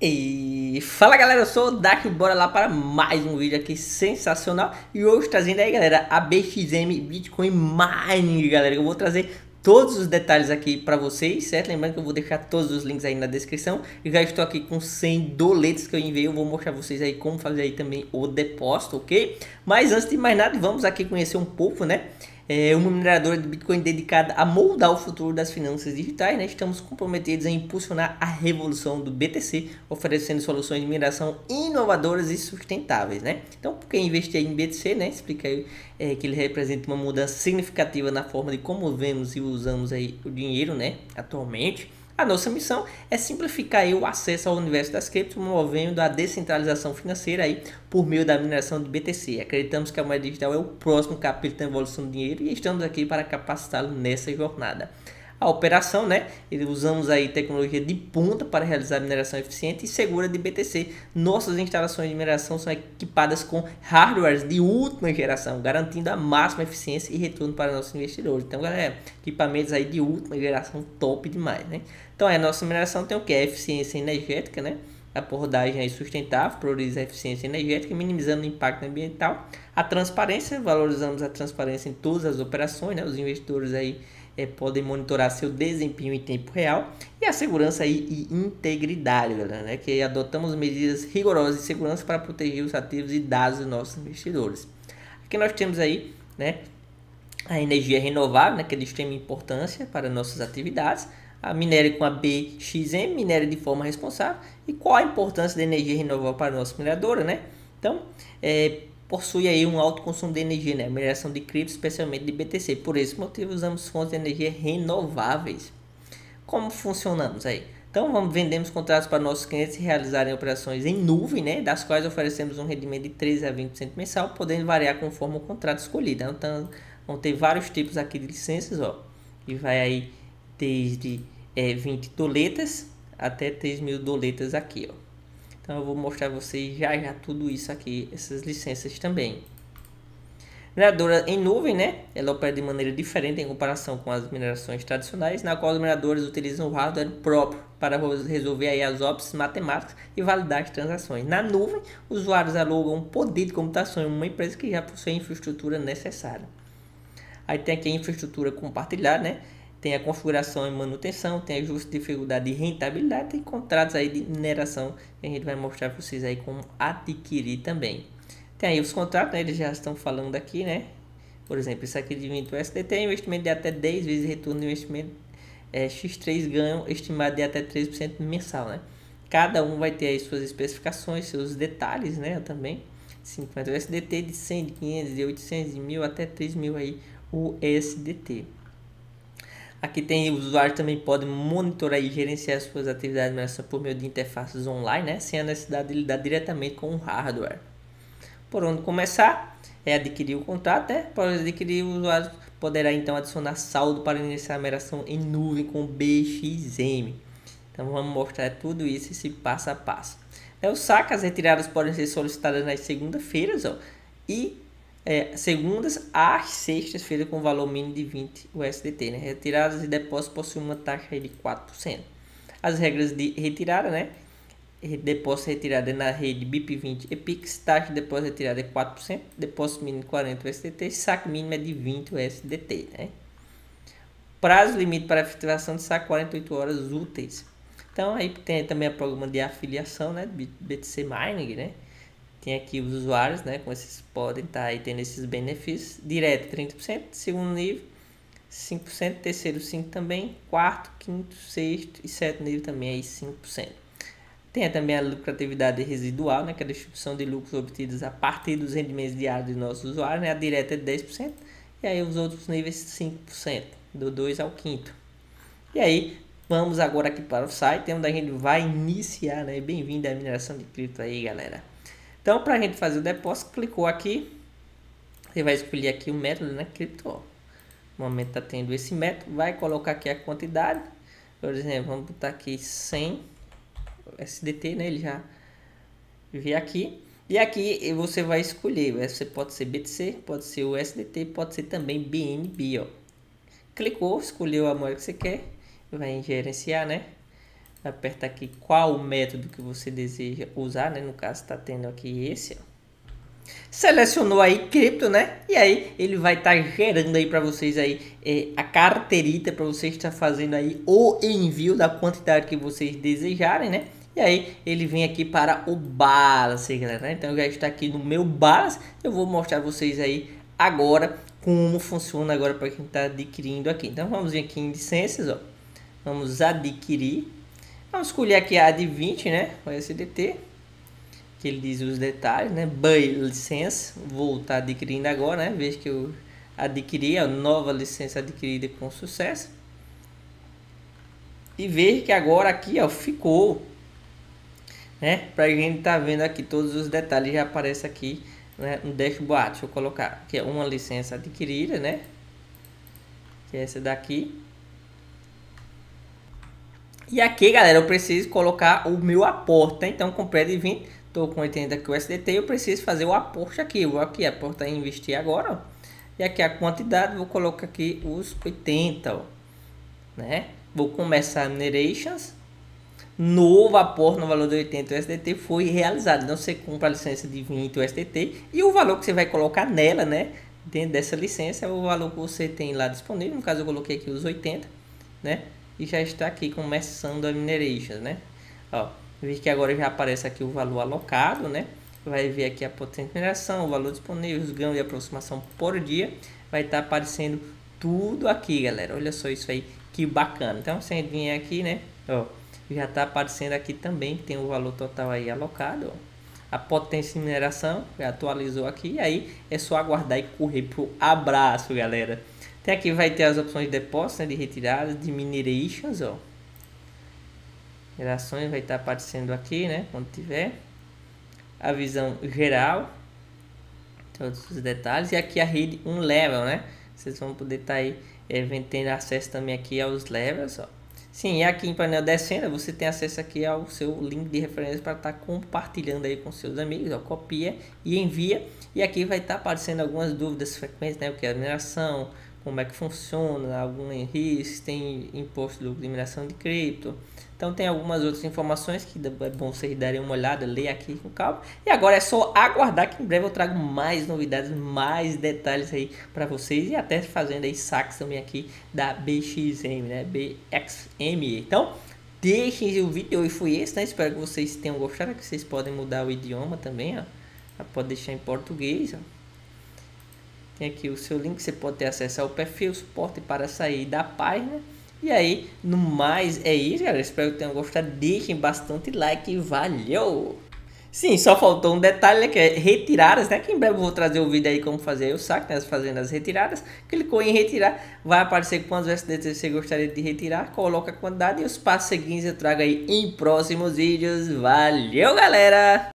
E fala galera, eu sou o Dak, bora lá para mais um vídeo aqui sensacional E hoje trazendo aí galera, a BXM Bitcoin Mining galera Eu vou trazer todos os detalhes aqui para vocês, certo? Lembrando que eu vou deixar todos os links aí na descrição E já estou aqui com 100 doletes que eu enviei, eu vou mostrar vocês aí como fazer aí também o depósito, ok? Mas antes de mais nada, vamos aqui conhecer um pouco, né? É uma mineradora de Bitcoin dedicada a moldar o futuro das finanças digitais. Né? Estamos comprometidos em impulsionar a revolução do BTC, oferecendo soluções de mineração inovadoras e sustentáveis. Né? Então, por que investir em BTC? Né? Explica aí é, que ele representa uma mudança significativa na forma de como vemos e usamos aí o dinheiro né? atualmente. A nossa missão é simplificar o acesso ao universo das criptos, promovendo a descentralização financeira aí por meio da mineração de BTC. Acreditamos que a moeda digital é o próximo capítulo da evolução do dinheiro e estamos aqui para capacitá-lo nessa jornada a operação, né? Usamos aí tecnologia de ponta para realizar mineração eficiente e segura de BTC. Nossas instalações de mineração são equipadas com hardwares de última geração, garantindo a máxima eficiência e retorno para nossos investidores. Então, galera, equipamentos aí de última geração top demais, né? Então, a nossa mineração tem o que? Eficiência energética, né? abordagem aí sustentável, prioriza a eficiência energética, minimizando o impacto ambiental. A transparência, valorizamos a transparência em todas as operações, né? Os investidores aí é, podem monitorar seu desempenho em tempo real e a segurança e, e integridade, galera, né? Que adotamos medidas rigorosas de segurança para proteger os ativos e dados dos nossos investidores. Aqui nós temos aí, né? A energia renovável, né? Que é de extrema importância para nossas atividades a minério com a BXM, minério de forma responsável, e qual a importância da energia renovável para a nossa mineradora, né? Então, é, possui aí um alto consumo de energia, né? Mineração de cripto, especialmente de BTC. Por esse motivo, usamos fontes de energia renováveis. Como funcionamos aí? Então, vamos vendemos contratos para nossos clientes realizarem operações em nuvem, né? Das quais oferecemos um rendimento de 13 a 20% mensal, podendo variar conforme o contrato escolhido. Então, vão ter vários tipos aqui de licenças, ó. E vai aí desde é, 20 doletas até 3 mil doletas aqui, ó. Então eu vou mostrar a vocês já já tudo isso aqui, essas licenças também. Mineradora em nuvem, né? Ela opera de maneira diferente em comparação com as minerações tradicionais, na qual os mineradores utilizam o hardware próprio para resolver aí as ops matemáticas e validar as transações. Na nuvem, usuários alugam um poder de computação em uma empresa que já possui a infraestrutura necessária. Aí tem aqui a infraestrutura compartilhada, né? Tem a configuração e manutenção, tem ajuste de dificuldade e rentabilidade, tem contratos aí de mineração que a gente vai mostrar para vocês aí como adquirir também. Tem aí os contratos, né, eles já estão falando aqui, né? Por exemplo, isso aqui de 20 USDT, investimento de até 10 vezes retorno de investimento é, X3 ganho estimado de até 3% mensal, né? Cada um vai ter aí suas especificações, seus detalhes, né, também. 50 USDT de 100, de 500, de 800, de 1000 até 3000 aí USDT. Aqui tem o usuário também pode monitorar e gerenciar suas atividades de mineração por meio de interfaces online, né, sem a necessidade de lidar diretamente com o hardware. Por onde começar é adquirir o contrato, né? Para adquirir, o usuário poderá então adicionar saldo para iniciar a mineração em nuvem com BXM. Então vamos mostrar tudo isso esse passo a passo. É, os sacas retiradas podem ser solicitadas nas segundas-feiras, e é, segundas às sextas-feiras com valor mínimo de 20 USDT. Né? Retiradas e depósitos possuem uma taxa de 4%. As regras de retirada, né? Depósito retirada na rede BIP20 e Pix, taxa de depósito retirada é 4%, depósito mínimo 40 USDT, saque mínimo é de 20 USDT, né? Prazo limite para efetivação de saque 48 horas úteis. Então aí tem também o programa de afiliação, né, BTC Mining, né? Tem aqui os usuários, né? Com esses podem estar tá aí tendo esses benefícios. Direto 30%, segundo nível 5%, terceiro 5% também, quarto, quinto, sexto e sétimo nível também aí 5%. Tem também a lucratividade residual, né, que é a distribuição de lucros obtidos a partir dos rendimentos diários de nossos usuários, né, a direta é 10%, e aí os outros níveis 5%, do 2 ao 5 E aí, vamos agora aqui para o site, onde a gente vai iniciar, né, bem-vindo à mineração de cripto aí, galera. Então, para a gente fazer o depósito, clicou aqui, você vai escolher aqui o método, né? Cripto. No momento está tendo esse método, vai colocar aqui a quantidade. Por exemplo, vamos botar aqui 100 SDT, né? Ele já vi aqui. E aqui você vai escolher, você pode ser BTC, pode ser o SDT, pode ser também BNB, ó. Clicou, escolheu a moeda que você quer, vai gerenciar, né? Aperta aqui qual o método que você deseja usar, né? No caso está tendo aqui esse. Selecionou aí cripto, né? E aí ele vai estar tá gerando aí para vocês aí é, a carteirita para vocês estar fazendo aí o envio da quantidade que vocês desejarem, né? E aí ele vem aqui para o balance, galera. Né? Então já está aqui no meu balance. Eu vou mostrar vocês aí agora como funciona agora para quem está adquirindo aqui. Então vamos vir aqui em licenças, ó. Vamos adquirir. Vamos escolher aqui a de 20, né? O SDT. Que ele diz os detalhes, né? Buy licença. Vou estar tá adquirindo agora, né? Veja que eu adquiri a nova licença adquirida com sucesso. E veja que agora aqui, ó, ficou né? Pra gente tá vendo aqui todos os detalhes, já aparece aqui né, no dashboard. Deixa eu colocar que é uma licença adquirida, né? Que é essa daqui. E aqui, galera, eu preciso colocar o meu aporte, né? Então, comprei de 20, tô com 80 aqui o SDT, eu preciso fazer o aporte aqui. Eu vou aqui, aportar em investir agora, ó. E aqui a quantidade, vou colocar aqui os 80, ó. Né? Vou começar minerations novo aporte no valor de 80 USDT foi realizado. Então você compra a licença de 20 USDT e o valor que você vai colocar nela, né? Dentro dessa licença é o valor que você tem lá disponível. No caso eu coloquei aqui os 80, né? E já está aqui começando a mineration, né? Ó, vi que agora já aparece aqui o valor alocado, né? Vai ver aqui a potência de mineração, o valor disponível, os ganhos de aproximação por dia. Vai estar aparecendo tudo aqui, galera. Olha só isso aí, que bacana. Então, você vir aqui, né? Ó, já está aparecendo aqui também, tem o valor total aí alocado. Ó. A potência de mineração atualizou aqui, aí é só aguardar e correr pro abraço, galera. Tem aqui vai ter as opções de depósito, né, de retirada, de minerations, ó. Minerações vai estar tá aparecendo aqui, né, quando tiver. A visão geral, todos os detalhes e aqui a rede um level, né? Vocês vão poder estar tá aí é, tendo acesso também aqui aos levels, ó. Sim, e aqui em painel descendo você tem acesso aqui ao seu link de referência para estar tá compartilhando aí com seus amigos, ó, copia e envia. E aqui vai estar tá aparecendo algumas dúvidas frequentes, né, o que é mineração, como é que funciona, algum risco, tem imposto de mineração de cripto, então tem algumas outras informações que é bom vocês darem uma olhada, ler aqui com calma. E agora é só aguardar que em breve eu trago mais novidades, mais detalhes aí para vocês e até fazendo aí saques também aqui da BXM, né? BXM. Então, deixem o vídeo e foi esse, né? Espero que vocês tenham gostado, que vocês podem mudar o idioma também, ó. Pode deixar em português, ó. Tem aqui o seu link, você pode ter acesso ao perfil, suporte para sair da página e aí, no mais, é isso, galera. Espero que tenham gostado. Deixem bastante like valeu! Sim, só faltou um detalhe, né, que é retiradas, né? Que em breve eu vou trazer o vídeo aí como fazer o saque, né? Fazendo as retiradas. Clicou em retirar, vai aparecer quantos SDT você gostaria de retirar. Coloca a quantidade e os passos seguintes eu trago aí em próximos vídeos. Valeu, galera!